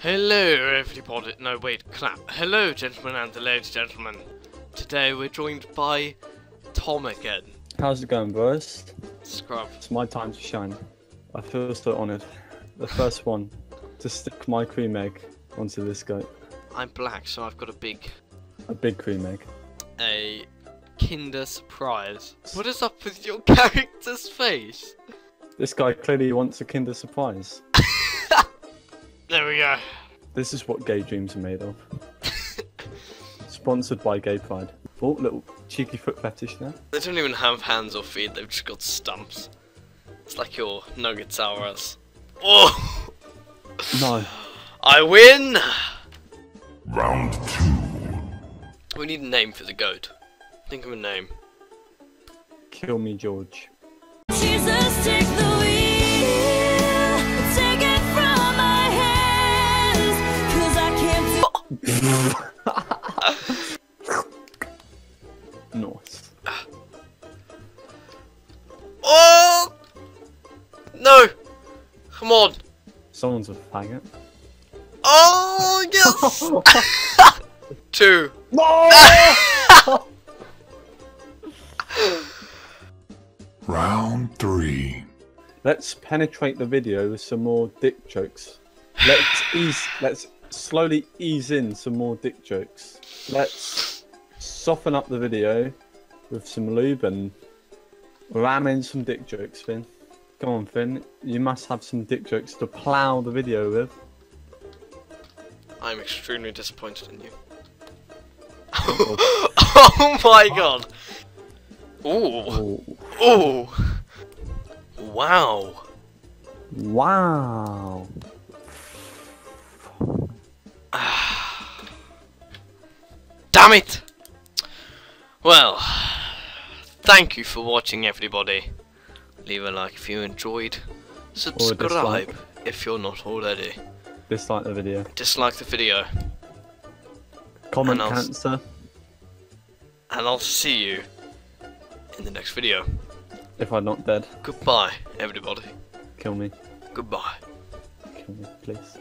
Hello, everybody. No, wait, clap. Hello, gentlemen and ladies, gentlemen. Today we're joined by Tom again. How's it going, boys? Scrub. It's my time to shine. I feel so honoured. The first one to stick my cream egg onto this goat. I'm black, so I've got a big, A big cream egg. a Kinder Surprise. What is up with your character's face? This guy clearly wants a Kinder Surprise. There we go. This is what gay dreams are made of. Sponsored by Gay Pride. Oh, little cheeky foot fetish there. They don't even have hands or feet, they've just got stumps. It's like your nuggets are us. Oh! No. I win! Round two. We need a name for the goat. Think of a name. Kill me, George. Jesus, Nice. Oh! No! Come on! Someone's a faggot. Oh, yes! Two. Round three. Let's penetrate the video with some more dick jokes. Let's ease. Let's slowly ease in some more dick jokes. Let's soften up the video with some lube and ram in some dick jokes, Finn. Come on, Finn. You must have some dick jokes to plough the video with. I'm extremely disappointed in you. oh, oh my god! Oh. Ooh. Oh, Ooh. Wow. wow. Damn it! Well, thank you for watching everybody. Leave a like if you enjoyed. Subscribe if you're not already. Dislike the video. Dislike the video. Comment And cancer. And I'll see you in the next video. If I'm not dead, Goodbye, everybody. kill me. Goodbye. Kill me, please.